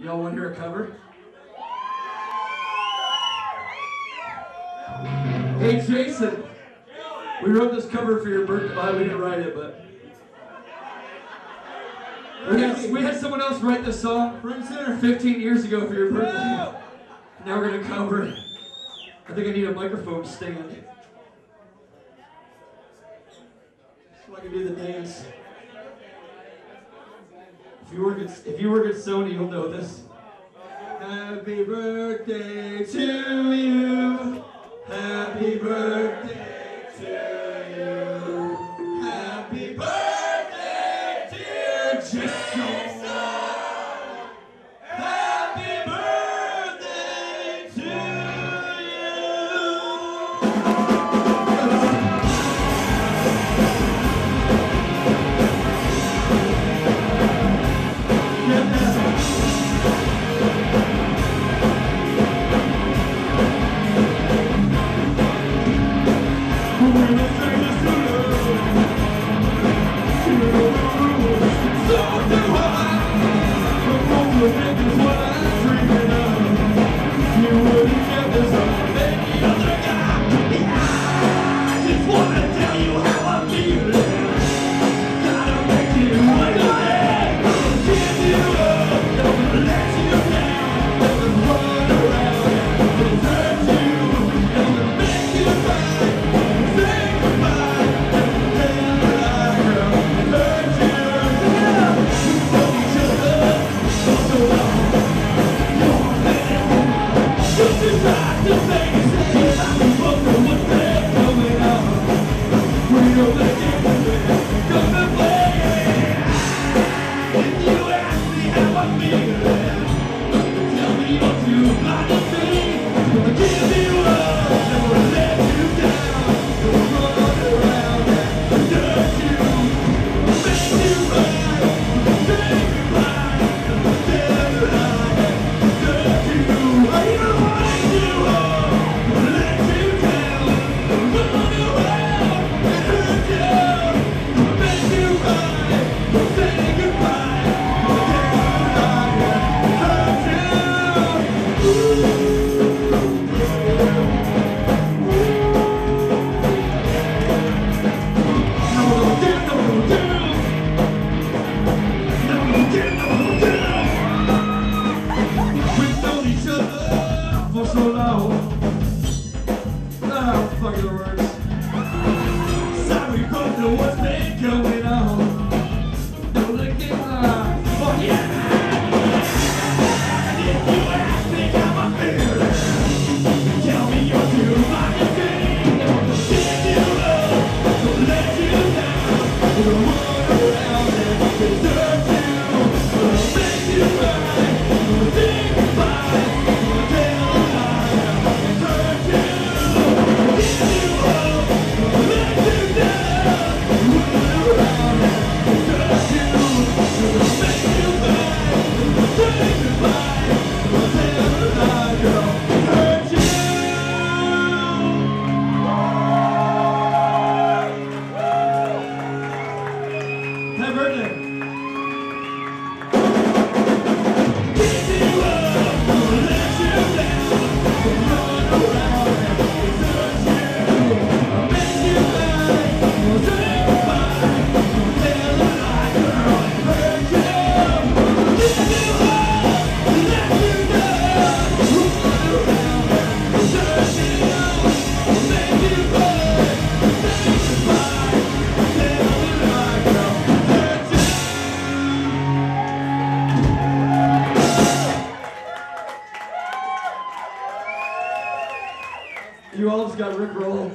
Y'all want to hear a cover? Hey Jason, we wrote this cover for your birthday. Well, we didn't write it, but we had, we had someone else write this song 15 years ago for your birthday. Now we're gonna cover it. I think I need a microphone stand so I can do the dance. If you work at if you work at Sony, you'll know this. Happy birthday to you. Mas You all just got Rick roll.